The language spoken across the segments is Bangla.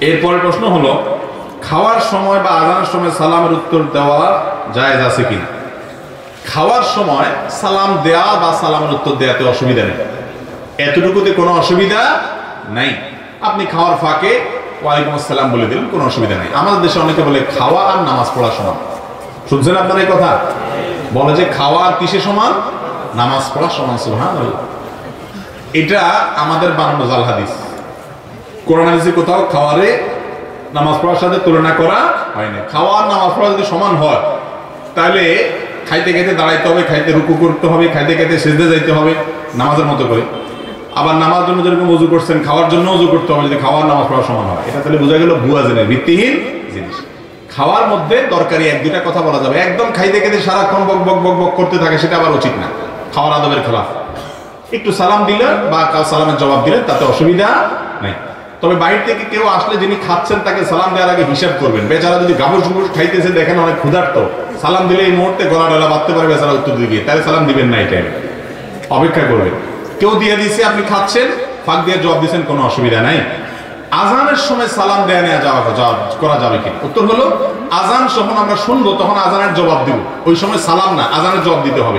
এরপরের প্রশ্ন হলো, খাওয়ার সময় বা আজানের সময় সালামের উত্তর দেওয়া জায়েজ আছে কি? খাওয়ার সময় সালাম দেয়া বা সালামের উত্তর দেওয়াতে অসুবিধা নেই। এতটুকুতে কোনো অসুবিধা নাই। আপনি খাওয়ার ফাঁকে ওয়ালাইকুম আসসালাম বলে দিলেন, কোনো অসুবিধা নেই। আমাদের দেশে অনেকে বলে খাওয়া আর নামাজ পড়া সমান। শুনছেন আপনার এই কথা? বলে যে খাওয়া আর কিসে সমান? নামাজ পড়া সমান সুবহান এটা আমাদের বানানো জাল হাদিস। কোরআন হাদিসে কোথাও খাওয়ারে নামাজ পড়ার সাথে তুলনা করা হয় না খাওয়া আর নামাজ পড়া যদি সমান হয়, তাহলে খাইতে খাইতে দাঁড়াইতে হবে, খাইতে রুকু করতে হবে, খাইতে খাইতে সেজদে যাইতে হবে, নামাজের মতো করে। আবার নামাজ জন্য যেরকম উজু করছেন, খাওয়ার জন্য উজু করতে হবে যদি খাওয়ার নামাজ পড়া সমান হয়। এটা তাহলে বোঝা গেল ভুয়া জেনে, ভিত্তিহীন জিনিস। খাওয়ার মধ্যে দরকারি এক, দুইটা কথা বলা যাবে। একদম খাইতে খাইতে সারাক্ষণ বক বক বক বক করতে থাকে, সেটা আবার উচিত না। খাওয়ার আদবের খেলাফ। একটু সালাম দিলেন বা কাউ সালামের জবাব দিলেন, তাতে অসুবিধা নেই। তবে বাইরে থেকে কেউ আসলে যিনি খাচ্ছেন তাকে সালাম দেওয়ার আগে হিসাব করবেন। বেচারা যদি গাবর সুবুর খাইতেছে, দেখেন অনেক ক্ষুধার্ত। সালাম দিলে এই মুহূর্তে গলা ডলা বাঁধতে পারে বেচারা উত্তর দিয়ে তাহলে সালাম দিবেন না এই টাইমে অপেক্ষা করবেন। কেউ দিয়ে দিছে, আপনি খাচ্ছেন, ফাঁক দিয়ে জবাব দিচ্ছেন কোনো অসুবিধা নাই। আজানের সময় সালাম দেয়া নেওয়া যাওয়া- করা যাবে কি? উত্তর হলো, আজান যখন আমরা শুনব, তখন আজানের জবাব দিব। ওই সময় সালাম না, আজানের জবাব দিতে হবে।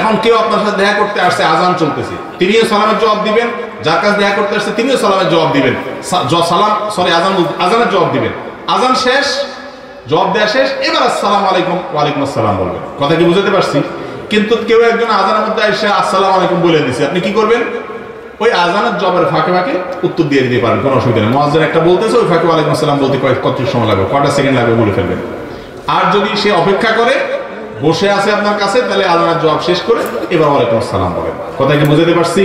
এখন কেউ আপনার সাথে দেখা করতে আসছে, আজান চলতেছে। তিনিও সালামের জবাব দিবেন, যার কাছে দেখা করতে আসছে, তিনিও সালামের জবাব দিবেন। সালাম, সরি, আজান আজানের জবাব দিবেন। আজান শেষ, জবাব দেওয়া শেষ, এবার আসসালাম আলাইকুম, ওয়ালাইকুম আসসালাম বলবেন। কথা কি বুঝতে পারছি? কিন্তু কেউ একজন আজানের মধ্যে এসে আসসালাম আলাইকুম বলে দিছে, আপনি কি করবেন? ওই আজানের জবের ফাঁকে ফাঁকে উত্তর দিয়ে দিতে পারেন, কোনো অসুবিধা নেই। মহাজন একটা বলতেছে, ওই ফাঁকে ওয়ালাইকুম আসসালাম বলতে কয়েক কত সময় লাগবে? কটা সেকেন্ড লাগবে বলে ফেলবেন। আর যদি সে অপেক্ষা করে বসে আছে আপনার কাছে, তাহলে আল্লাহর জবাব শেষ করে এবার ওয়ালাইকুম আসসালাম বলেন। কথা কি বুঝতে পারছি?